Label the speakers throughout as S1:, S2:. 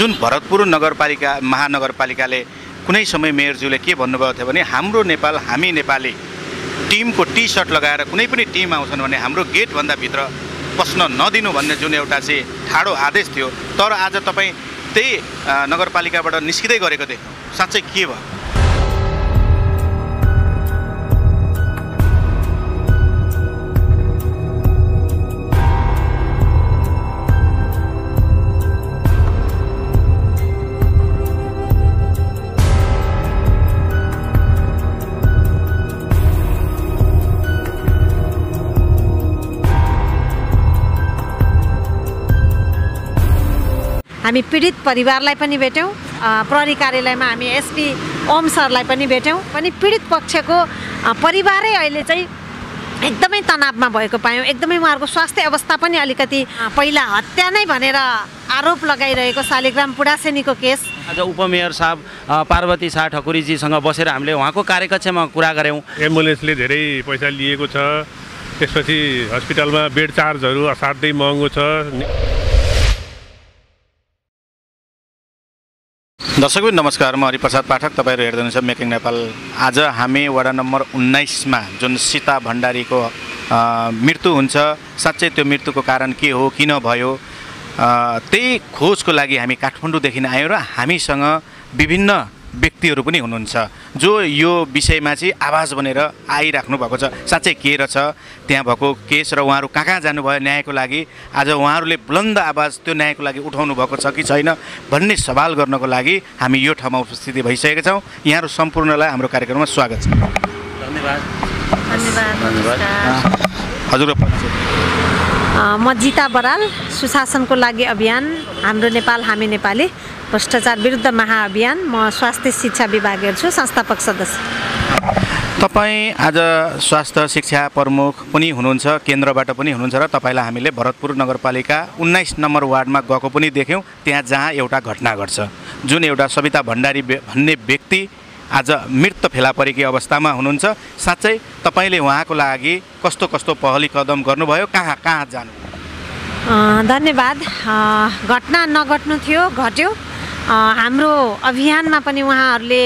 S1: जुन भरतपुर नगरपालिका महानगरपालिकाले कुनै समय मेयरज्यूले के भन्नुभएको थियो भने हाम्रो नेपाल हामी नेपाली टिमको टी सर्ट लगाएर कुनै पनि टिम आउँछन् भने हाम्रो गेटभन्दा भित्र पस्न नदिनु भन्ने जुन एउटा चाहिँ ठाडो आदेश थियो तर आज तपाईँ त्यही नगरपालिकाबाट निस्किँदै गरेको देख्नु। साँच्चै के भयो?
S2: हामी पीडित परिवारलाई पनि भेट्यौँ प्रहरी कार्यालयमा हामी एसपी ओम सरलाई पनि भेट्यौँ। पनि पीडित पक्षको परिवारै अहिले चाहिँ एकदमै तनावमा भएको पायौँ। एकदमै उहाँहरूको स्वास्थ्य अवस्था पनि अलिकति पहिला हत्या नै भनेर आरोप लगाइरहेको शालिग्राम पुडासेनीको केस।
S3: आज उपमेयर साहब पार्वती शाह ठकुरीजीसँग बसेर हामीले उहाँको कार्यकक्षमा कुरा गऱ्यौँ।
S4: एम्बुलेन्सले धेरै पैसा लिएको छ। त्यसपछि हस्पिटलमा बेड चार्जहरू असाध्यै महँगो छ।
S1: दर्शकबिन नमस्कार। म हरिप्रसाद पाठक तपाईँहरू हेर्दै हुनुहुन्छ मेकिङ नेपाल। आज हामी वडा नम्बर उन्नाइसमा जुन सीता भण्डारीको मृत्यु हुन्छ साँच्चै त्यो मृत्युको कारण के हो किन भयो त्यही खोजको लागि हामी काठमाडौँदेखि आयौँ र हामीसँग विभिन्न व्यक्तिहरू पनि हुनुहुन्छ। जो यो विषयमा चाहिँ आवाज बनेर आइराख्नु भएको छ साँच्चै के रहेछ त्यहाँ भएको केस र उहाँहरू कहाँ कहाँ जानुभयो न्यायको लागि आज उहाँहरूले बुलन्द आवाज त्यो न्यायको लागि उठाउनु भएको छ कि छैन भन्ने सवाल गर्नको लागि हामी यो ठाउँमा उपस्थिति भइसकेका छौँ। यहाँहरू सम्पूर्णलाई हाम्रो कार्यक्रममा स्वागत छ।
S3: धन्यवाद।
S2: धन्यवाद अ, म जिता बराल सुशासनको लागि अभियान हाम्रो नेपाल हामी नेपाली भ्रष्टाचार विरुद्ध महाअभियान म स्वास्थ्य शिक्षा विभाग हेर्छु संस्थापक सदस्य।
S1: तपाईँ आज स्वास्थ्य शिक्षा प्रमुख पनि हुनुहुन्छ केन्द्रबाट पनि हुनुहुन्छ र तपाईँलाई हामीले भरतपुर नगरपालिका उन्नाइस नम्बर वार्डमा गएको पनि देख्यौँ त्यहाँ जहाँ एउटा घटना घट्छ। जुन एउटा सविता भण्डारी भन्ने व्यक्ति आज मृत फेला परेकी अवस्थामा हुनुहुन्छ। साँच्चै तपाईँले उहाँको लागि कस्तो कस्तो पहली कदम गर्नुभयो? कहाँ कहाँ जानु?
S2: धन्यवाद। घटना नघट्नु थियो घट्यो। हाम्रो अभियानमा पनि उहाँहरूले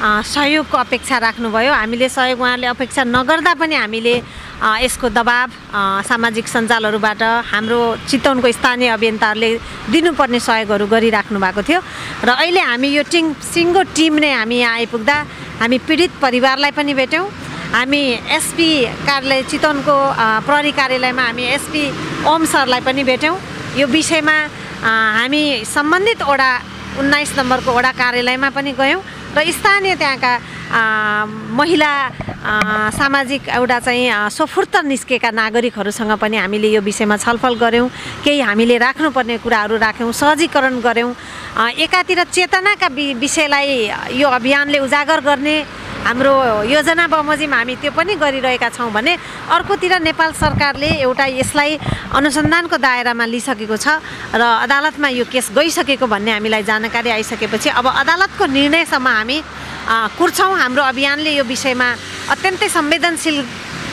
S2: सहयोगको अपेक्षा राख्नुभयो। हामीले सहयोग उहाँहरूले अपेक्षा नगर्दा पनि हामीले यसको दबाब सामाजिक सञ्जालहरूबाट हाम्रो चितवनको स्थानीय अभियन्ताहरूले दिनुपर्ने सहयोगहरू गरिराख्नु भएको थियो। र अहिले हामी यो टिङ सिङ्गो टिम नै हामी यहाँ आइपुग्दा हामी पीडित परिवारलाई पनि भेट्यौँ। हामी एसपी कार्यालय चितवनको प्रहरी कार्यालयमा हामी एसपी ओम सरलाई पनि भेट्यौँ। यो विषयमा हामी सम्बन्धित वडा उन्नाइस नम्बरको वडा कार्यालयमा पनि गयौँ। र स्थानीय त्यहाँका महिला सामाजिक एउटा चाहिँ सोफुर्त निस्केका नागरिकहरूसँग पनि हामीले यो विषयमा छलफल गऱ्यौँ। केही हामीले राख्नुपर्ने कुराहरू राख्यौँ सहजीकरण गऱ्यौँ। एकातिर चेतनाका विषयलाई यो अभियानले उजागर गर्ने हाम्रो योजना बमोजिम हामी त्यो पनि गरिरहेका छौँ भने अर्कोतिर नेपाल सरकारले एउटा यसलाई अनुसन्धानको दायरामा लिइसकेको छ र अदालतमा यो केस गइसकेको भन्ने हामीलाई जानकारी आइसकेपछि अब अदालतको निर्णयसम्म हामी कुर्छौँ। हाम्रो अभियानले यो विषयमा अत्यन्तै संवेदनशील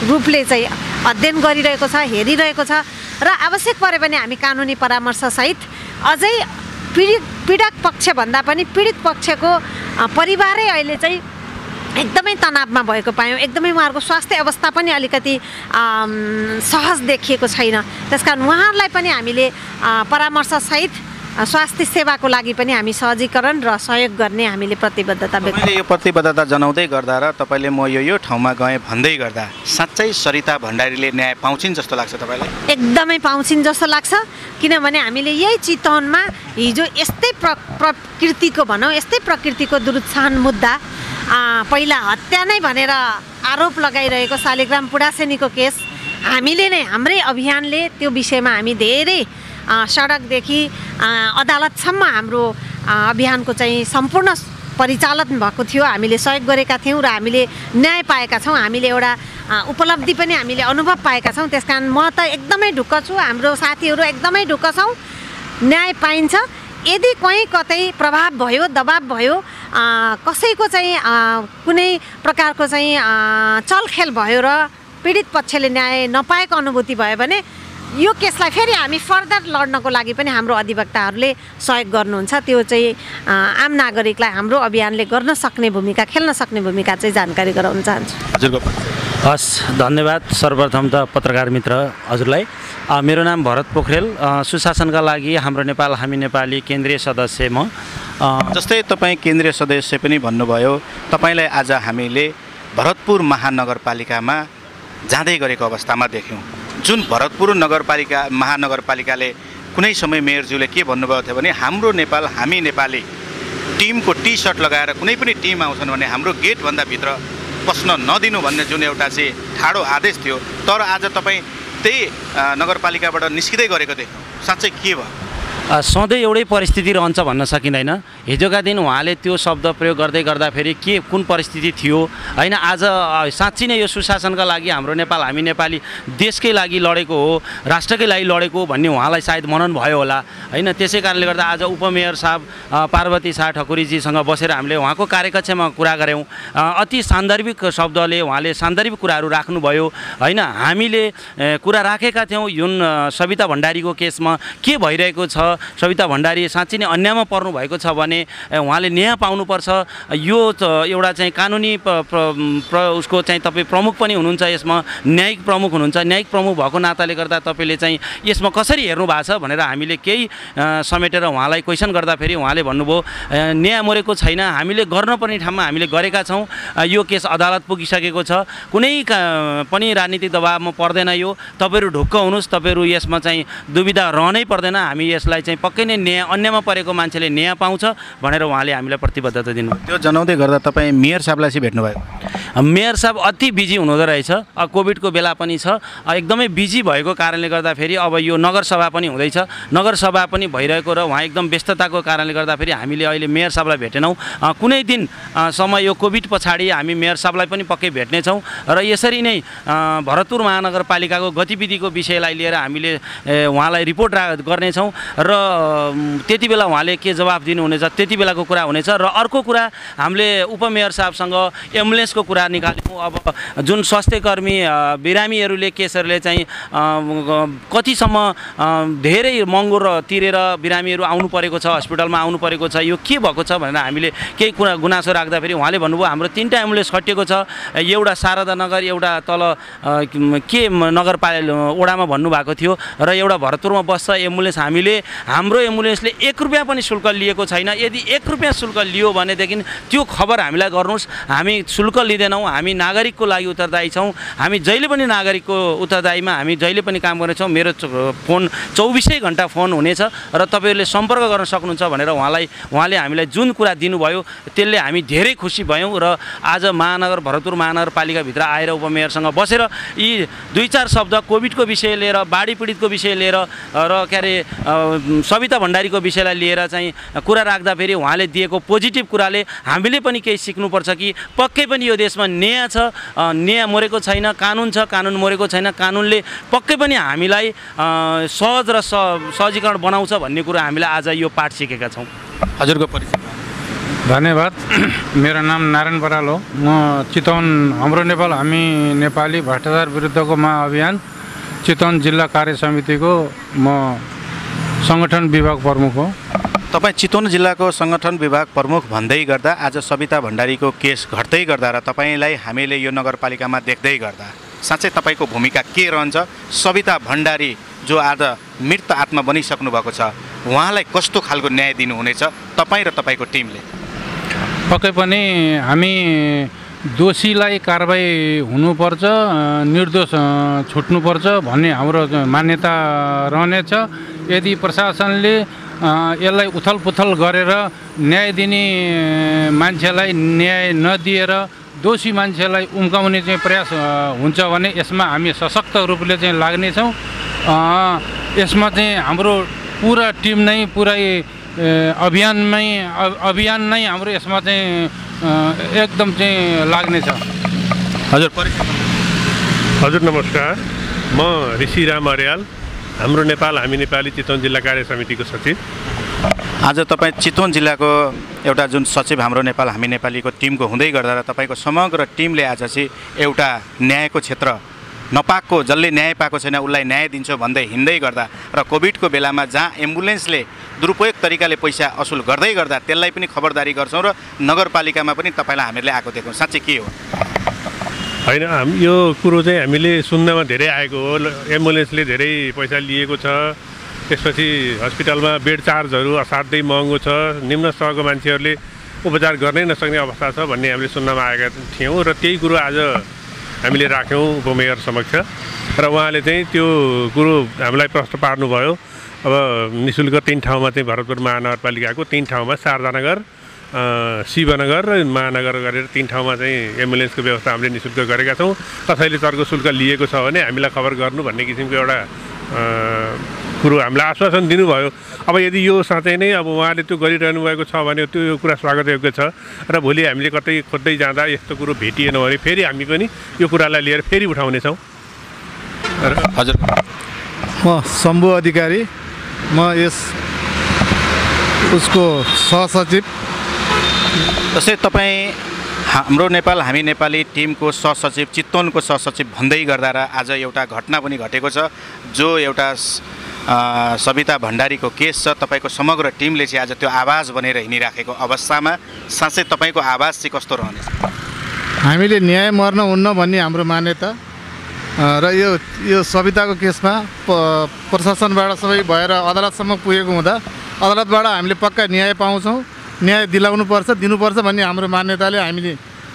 S2: रूपले चाहिँ अध्ययन गरिरहेको छ हेरिरहेको छ र आवश्यक परे भने हामी कानुनी परामर्शसहित अझै पीडित पीडक पक्षभन्दा पनि पीडित पक्षको परिवारै अहिले चाहिँ एकदमै तनावमा भएको पायौँ। एकदमै उहाँहरूको स्वास्थ्य अवस्था पनि अलिकति सहज देखिएको छैन। त्यस कारण उहाँहरूलाई पनि हामीले परामर्शसहित स्वास्थ्य सेवाको लागि पनि हामी सहजीकरण र सहयोग गर्ने हामीले प्रतिबद्धता व्यक्त
S1: यो प्रतिबद्धता जनाउँदै गर्दा र तपाईँले म यो यो ठाउँमा गएँ भन्दै गर्दा साँच्चै सरिता भण्डारीले न्याय पाउँछिन् जस्तो लाग्छ तपाईँलाई?
S2: एकदमै पाउँछिन् जस्तो लाग्छ। किनभने हामीले यही चितवनमा हिजो यस्तै प्र प्रकृतिको भनौँ यस्तै प्रकृतिको दुरुत्साहन मुद्दा पहिला हत्या नै भनेर आरोप लगाइरहेको शालिग्राम पुडासेनीको केस हामीले नै हाम्रै अभियानले त्यो विषयमा हामी धेरै सडकदेखि अदालतसम्म हाम्रो अभियानको चाहिँ सम्पूर्ण परिचालन भएको थियो। हामीले सहयोग गरेका थियौँ र हामीले न्याय पाएका छौँ। हामीले एउटा उपलब्धि पनि हामीले अनुभव पाएका छौँ। त्यस कारण म त एकदमै ढुक्क छु। हाम्रो साथीहरू एकदमै ढुक्क छौँ। न्याय पाइन्छ। यदि कहीँ कतै प्रभाव भयो दबाब भयो कसैको चाहिँ कुनै प्रकारको चाहिँ चलखेल भयो र पीडित पक्षले न्याय नपाएको अनुभूति भयो भने यो केसलाई फेरि हामी फर्दर लड्नको लागि पनि हाम्रो अधिवक्ताहरूले सहयोग गर्नुहुन्छ। त्यो चाहिँ आम नागरिकलाई हाम्रो अभियानले गर्न सक्ने भूमिका खेल्न सक्ने भूमिका चाहिँ जानकारी गराउन चाहन्छु।
S1: हजुरको।
S3: हस् धन्यवाद सर्वप्रथम त पत्रकार मित्र हजुरलाई। मेरो नाम भरत पोखरेल। सुशासनका लागि हाम्रो नेपाल हामी नेपाली केन्द्रीय सदस्य म।
S1: जस्तै तपाईँ केन्द्रीय सदस्य पनि भन्नुभयो तपाईँलाई आज हामीले भरतपुर महानगरपालिकामा जाँदै गरेको अवस्थामा देख्यौँ। जुन भरतपुर नगरपालिका महानगरपालिकाले कुनै समय मेयरज्यूले के भन्नुभएको थियो भने हाम्रो नेपाल हामी नेपाली टिमको टी सर्ट लगाएर कुनै पनि टिम आउँछन् भने हाम्रो गेटभन्दा भित्र पस्न नदिनु भन्ने जुन एउटा चाहिँ ठाडो आदेश थियो तर आज तपाईँ त्यही नगरपालिकाबाट निस्किँदै गरेको देख्यौँ साँच्चै के भयो?
S3: सधैँ एउटै परिस्थिति रहन्छ भन्न सकिँदैन। हिजोका दिन उहाँले त्यो शब्द प्रयोग गर्दै गर्दाखेरि के कुन परिस्थिति थियो? होइन आज साँच्ची नै यो सुशासनका लागि हाम्रो नेपाल हामी नेपाली देशकै लागि लडेको हो राष्ट्रकै लागि लडेको भन्ने उहाँलाई सायद मनन भयो होला। होइन त्यसै कारणले गर्दा आज उपमेयर साहब पार्वती शाह ठकुरीजीसँग बसेर हामीले उहाँको कार्यकक्षमा कुरा गऱ्यौँ। अति सान्दर्भिक शब्दले उहाँले सान्दर्भिक कुराहरू राख्नुभयो। होइन हामीले कुरा राखेका थियौँ। जुन सविता भण्डारीको केसमा के भइरहेको छ? सविता भण्डारी साँच्चै नै अन्यायमा पर्नु भएको छ भने उहाँले न्याय पाउनुपर्छ। यो एउटा चाहिँ कानुनी उसको चाहिँ तपाईँ प्रमुख पनि हुनुहुन्छ यसमा न्यायिक प्रमुख हुनुहुन्छ। न्यायिक प्रमुख भएको नाताले गर्दा तपाईँले चाहिँ यसमा कसरी हेर्नु भएको छ भनेर हामीले केही समेटेर उहाँलाई क्वेसन गर्दाखेरि उहाँले भन्नुभयो न्याय मरेको छैन हामीले गर्नुपर्ने ठाउँमा हामीले गरेका छौँ। यो केस अदालत पुगिसकेको छ। कुनै पनि राजनीतिक दबावमा पर्दैन यो। तपाईँहरू ढुक्क हुनुहोस् तपाईँहरू यसमा चाहिँ दुविधा रहनै पर्दैन। हामी यसलाई चाहिँ पक्कै नै न्याय अन्यमा परेको मान्छेले न्याय पाउँछ। भनेर उहाँले हामीलाई प्रतिबद्धता दिनु
S1: त्यो जनाउँदै गर्दा तपाईँ मेयर साहबलाई चाहिँ भेट्नुभयो।
S3: मेयर साहब अति बिजी हुनुहुँदो रहेछ। कोभिडको बेला पनि छ। एकदमै बिजी भएको कारणले गर्दाखेरि अब यो नगरसभा पनि हुँदैछ। नगरसभा पनि भइरहेको र उहाँ एकदम व्यस्तताको कारणले गर्दाखेरि हामीले अहिले मेयर साहबलाई भेटेनौँ। कुनै दिन समय यो कोभिड पछाडि हामी मेयर साहबलाई पनि पक्कै भेट्नेछौँ। र यसरी नै भरतपुर महानगरपालिकाको गतिविधिको विषयलाई लिएर हामीले उहाँलाई रिपोर्ट गर्नेछौँ। र त्यति बेला उहाँले के जवाफ दिनुहुनेछ त्यति बेलाको कुरा हुनेछ। र अर्को कुरा हामीले उपमेयर साहबसँग एम्बुलेन्सको कुरा निकाल्यौँ अब जुन स्वास्थ्य कर्मी अ, बिरामीहरूले केसहरूले चाहिँ कतिसम्म धेरै महँगो र तिरेर बिरामीहरू आउनु परेको छ हस्पिटलमा आउनु परेको छ यो के भएको छ भनेर हामीले केही कुरा गुनासो राख्दाखेरि उहाँले भन्नुभयो हाम्रो तिनवटा एम्बुलेन्स खटिएको छ एउटा शारदा नगर एउटा तल के नगरपालिका ओडामा भन्नुभएको थियो र एउटा भरतपुरमा बस्छ एम्बुलेन्स हामीले हाम्रो एम्बुलेन्सले एक रुपियाँ पनि शुल्क लिएको छैन यदि एक रुपियाँ शुल्क लियो भनेदेखि त्यो खबर हामीलाई गर्नुहोस् हामी शुल्क लिँदैनौँ। हामी नागरिकको लागि उत्तरदायी छौँ। हामी जहिले पनि नागरिकको उत्तरदायीमा हामी जहिले पनि काम गर्नेछौँ। मेरो फोन चौबिसै घन्टा फोन हुनेछ र तपाईँहरूले सम्पर्क गर्न सक्नुहुन्छ भनेर उहाँलाई उहाँले हामीलाई जुन कुरा दिनुभयो त्यसले हामी धेरै खुसी भयौँ र आज महानगर भरतपुर महानगरपालिकाभित्र आएर उपमेयरसँग बसेर यी दुई चार शब्द कोभिडको विषय लिएर बाढी पीडितको विषय लिएर र के अरे सविता भण्डारीको विषयलाई लिएर चाहिँ कुरा राख्दाखेरि उहाँले दिएको पोजिटिभ कुराले हामीले पनि केही सिक्नुपर्छ कि पक्कै पनि यो देशमा न्याय छ न्याय मरेको छैन कानुन छ कानुन मरेको छैन कानुनले पक्कै पनि हामीलाई सहज र स सहजीकरण बनाउँछ भन्ने कुरा हामीले आज यो पाठ सिकेका छौँ।
S1: हजुरको परिचय।
S5: धन्यवाद। मेरो नाम नारायण बराल हो। म चितवन हाम्रो नेपाल हामी नेपाली भ्रष्टाचार विरुद्धको महाअभियान चितवन जिल्ला कार्य समितिको म सङ्गठन विभाग प्रमुख हो।
S1: तपाईँ चितवन जिल्लाको सङ्गठन विभाग प्रमुख भन्दै गर्दा आज सविता भण्डारीको केस घट्दै गर्दा र तपाईँलाई हामीले यो नगरपालिकामा देख्दै गर्दा साँच्चै तपाईँको भूमिका के रहन्छ? सविता भण्डारी जो आज मृत आत्मा बनिसक्नु भएको छ उहाँलाई कस्तो खालको न्याय दिनुहुनेछ? तपाईँ र तपाईँको टिमले।
S5: पक्कै पनि हामी दोषीलाई कारवाही हुनुपर्छ निर्दोष छुट्नुपर्छ भन्ने हाम्रो मान्यता रहनेछ। यदि प्रशासनले यसलाई उथल पुथल गरेर न्याय दिने मान्छेलाई न्याय नदिएर दोषी मान्छेलाई उम्काउने चाहिँ प्रयास हुन्छ भने यसमा हामी सशक्त रूपले चाहिँ लाग्नेछौँ। यसमा चाहिँ हाम्रो पुरा टिम नै पुरै अभियानमै अभियान नै हाम्रो यसमा चाहिँ एकदम चाहिँ लाग्नेछ।
S1: हजुर
S4: हजुर नमस्कार। म ऋषिराम अर्याल हाम्रो नेपाल हामी नेपाली चितवन जिल्ला कार्य समितिको सचिव।
S1: आज तपाईँ चितवन जिल्लाको एउटा जुन सचिव हाम्रो नेपाल हामी नेपालीको टिमको हुँदै गर्दा र तपाईँको समग्र टिमले आज चाहिँ एउटा न्यायको क्षेत्र नपाएको जसले न्याय पाएको छैन उसलाई न्याय दिन्छौँ भन्दै हिँड्दै गर्दा र कोभिडको बेलामा जहाँ एम्बुलेन्सले दुरुपयोग तरिकाले पैसा असुल गर्दै गर्दा त्यसलाई पनि खबरदारी गर्छौँ र नगरपालिकामा पनि तपाईँलाई हामीहरूले आएको देख्छौँ साँच्चै के हो?
S4: होइन हाम यो कुरो चाहिँ हामीले सुन्नमा धेरै आएको हो। एम्बुलेन्सले धेरै पैसा लिएको छ। त्यसपछि हस्पिटलमा बेड चार्जहरू असाध्यै महँगो छ। निम्न स्तरको मान्छेहरूले उपचार गर्नै नसक्ने अवस्था छ भन्ने हामीले सुन्नमा आएका थियौँ र त्यही कुरो आज हामीले राख्यौँ उपमेयर समक्ष। र उहाँले चाहिँ त्यो कुरो हामीलाई प्रश्न पार्नुभयो। अब नि शुल्क तिन ठाउँमा चाहिँ भरतपुर महानगरपालिकाको तिन ठाउँमा शारदानगर शिवनगर र महानगर गरेर तिन ठाउँमा चाहिँ एम्बुलेन्सको व्यवस्था हामीले नि शुल्क गरेका छौँ। कसैले चर्को शुल्क लिएको छ भने हामीलाई खबर गर्नु भन्ने किसिमको एउटा कुरो हामीलाई आश्वासन दिनुभयो। अब यदि यो साँच्चै नै अब उहाँले त्यो गरिरहनु भएको छ भने त्यो यो कुरा स्वागतयोग्य छ र भोलि हामीले कतै खोज्दै जाँदा यस्तो कुरो भेटिएन भने फेरि हामी पनि यो कुरालाई लिएर फेरि उठाउनेछौँ।
S1: हजुर।
S6: म शम्भु अधिकारी। म यस उसको सहसचिव।
S1: जस्तै तपाईँ हाम्रो नेपाल हामी नेपाली टिमको सहसचिव चितवनको सहसचिव भन्दै गर्दा र आज एउटा घटना पनि घटेको छ जो एउटा सविता भण्डारीको केस छ। तपाईँको समग्र टिमले चाहिँ आज त्यो आवाज बनेर हिँडिराखेको अवस्थामा साँच्चै तपाईँको आवाज चाहिँ कस्तो रहनेछ?
S6: हामीले न्याय मर्न हुन्न भन्ने हाम्रो मान्यता र यो यो सविताको केसमा प प्रशासनबाट सबै भएर अदालतसम्म पुगेको हुँदा अदालतबाट हामीले पक्का न्याय पाउँछौँ। न्याय दिलाउनुपर्छ दिनुपर्छ भन्ने हाम्रो मान्यताले हामीले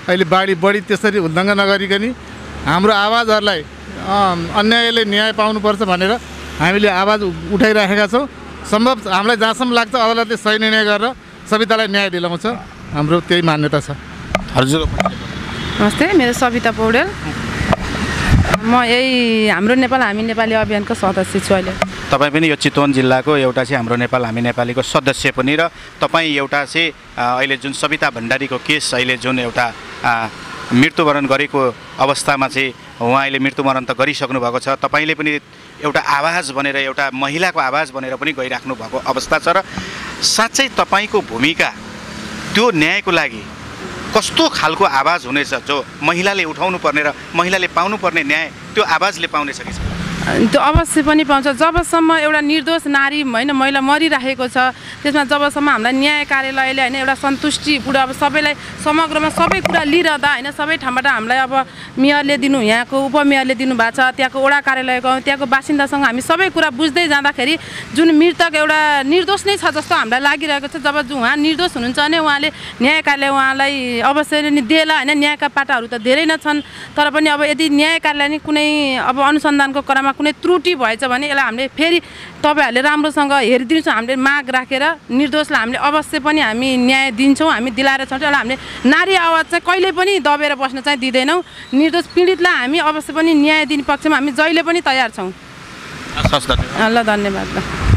S6: अहिले बाढी बढी त्यसरी उल्लङ्घन नगरिकन हाम्रो आवाजहरूलाई अन्यायले न्याय पाउनुपर्छ भनेर हामीले आवाज उठाइराखेका छौँ। सम्भव हामीलाई जहाँसम्म लाग्छ अदालतले सही निर्णय गरेर सवितालाई न्याय दिलाउँछ। हाम्रो त्यही मान्यता छ।
S1: हजुर
S7: नमस्ते मेरो सविता पौडेल। म यही हाम्रो नेपाल हामी नेपाली अभियानको सदस्य छु अहिले।
S1: तपाईँ पनि यो चितवन जिल्लाको एउटा चाहिँ हाम्रो नेपाल हामी नेपालीको सदस्य पनि र तपाईँ एउटा चाहिँ अहिले जुन सविता भण्डारीको केस अहिले जुन एउटा मृत्युवरण गरेको अवस्थामा चाहिँ उहाँ अहिले मृत्युवरण त गरिसक्नु भएको छ तपाईँले पनि एउटा आवाज बनेर एउटा महिलाको आवाज बनेर पनि गइराख्नु भएको अवस्था छ र साँच्चै तपाईँको भूमिका त्यो न्यायको लागि कस्तो खालको आवाज हुनेछ जो महिलाले उठाउनु पर्ने र महिलाले पाउनुपर्ने न्याय त्यो आवाजले पाउनेछ कि छैन?
S7: त्यो अवश्य पनि पाउँछ। जबसम्म एउटा निर्दोष नारी होइन महिला मरिरहेको छ त्यसमा जबसम्म हामीलाई न्याय कार्यालयले होइन एउटा सन्तुष्टि पुरा अब सबैलाई समग्रमा सबै कुरा लिइरहँदा होइन सबै ठाउँबाट हामीलाई अब मेयरले दिनु यहाँको उपमेयरले दिनुभएको छ त्यहाँको वडा कार्यालयको त्यहाँको बासिन्दासँग हामी सबै कुरा बुझ्दै जाँदाखेरि जुन मृतक एउटा निर्दोष नै छ जस्तो हामीलाई लागिरहेको छ जब उहाँ निर्दोष हुनुहुन्छ भने उहाँले न्याय कार्यालय उहाँलाई अवश्य नै दिएला होइन। न्यायका पाटाहरू त धेरै नै छन् तर पनि अब यदि न्याय कार्यालय नै कुनै अब अनुसन्धानको क्रममा कुनै त्रुटि भएछ भने यसलाई हामीले फेरि तपाईँहरूले राम्रोसँग हेरिदिन्छौँ हामीले माग राखेर निर्दोषलाई हामीले अवश्य पनि हामी न्याय दिन्छौँ हामी दिलाएर छौँ यसलाई हामीले नारी आवाज चाहिँ कहिले पनि दबेर बस्न चाहिँ दिँदैनौँ। निर्दोष पीडितलाई हामी अवश्य पनि न्याय दिने पक्षमा हामी जहिले पनि तयार छौँ। ल धन्यवाद ल।